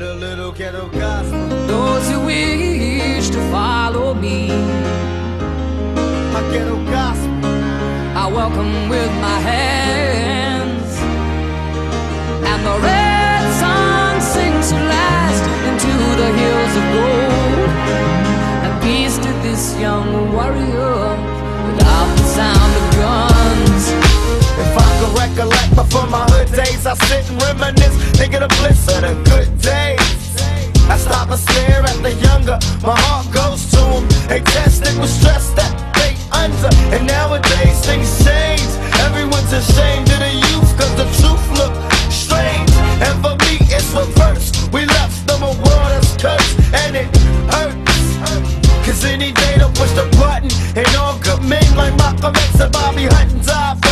The little ghetto gospel. Those who wish to follow me, My ghetto gospel. I welcome with my hands. And the red sun sings at last into the hills of gold. And peace to this young warrior without the sound of guns. If I could recollect before my hood days, I sit and reminisce, thinking of bliss of the good days. Stare at the younger, my heart goes to them. They tested with stress that they under, and nowadays things change. Everyone's ashamed of the youth, cause the truth look strange. And for me, it's reverse. We left them a world that's cursed, and it hurts. Cause any day they'll push the button, and all good men like Malcolm X and Bobby Hutton die